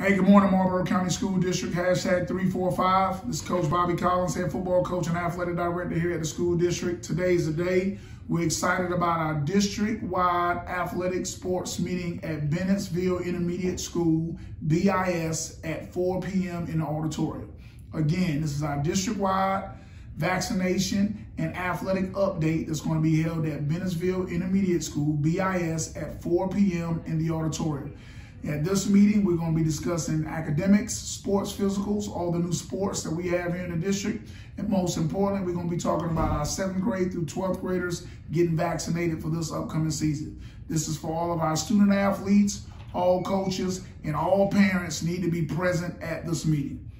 Hey, good morning, Marlboro County School District, hashtag 345. This is Coach Bobby Collins, head football coach and athletic director here at the school district. Today is the day. We're excited about our district-wide athletic sports meeting at Bennettsville Intermediate School, BIS, at 4 p.m. in the auditorium. Again, this is our district-wide vaccination and athletic update that's going to be held at Bennettsville Intermediate School, BIS, at 4 p.m. in the auditorium. At this meeting, we're going to be discussing academics, sports physicals, all the new sports that we have here in the district. And most importantly, we're going to be talking about our 7th grade through 12th graders getting vaccinated for this upcoming season. This is for all of our student athletes, all coaches, and all parents need to be present at this meeting.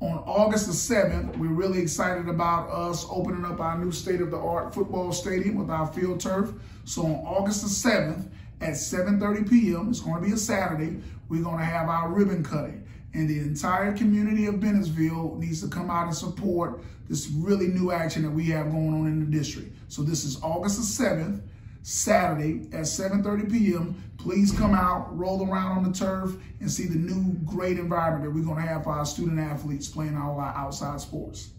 On August the 7th, we're really excited about us opening up our new state-of-the-art football stadium with our field turf. So on August the 7th, at 7.30 p.m., it's going to be a Saturday, we're going to have our ribbon cutting. And the entire community of Bennettsville needs to come out and support this really new action that we have going on in the district. So this is August the 7th, Saturday at 7.30 p.m. Please come out, roll around on the turf, and see the new great environment that we're going to have for our student athletes playing all our outside sports.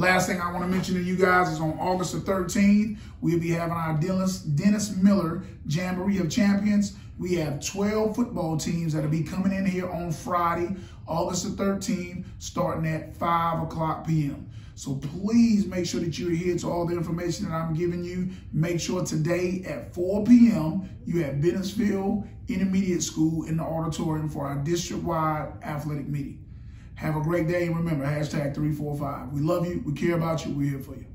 Last thing I want to mention to you guys is on August the 13th, we'll be having our Dennis, Dennis Miller Jamboree of Champions. We have 12 football teams that'll be coming in here on Friday, August the 13th, starting at 5 o'clock p.m. So please make sure that you adhere to all the information that I'm giving you. Make sure today at 4 p.m. you have Bennettsville Intermediate School in the auditorium for our district-wide athletic meeting. Have a great day and remember, hashtag 345. We love you, we care about you, we're here for you.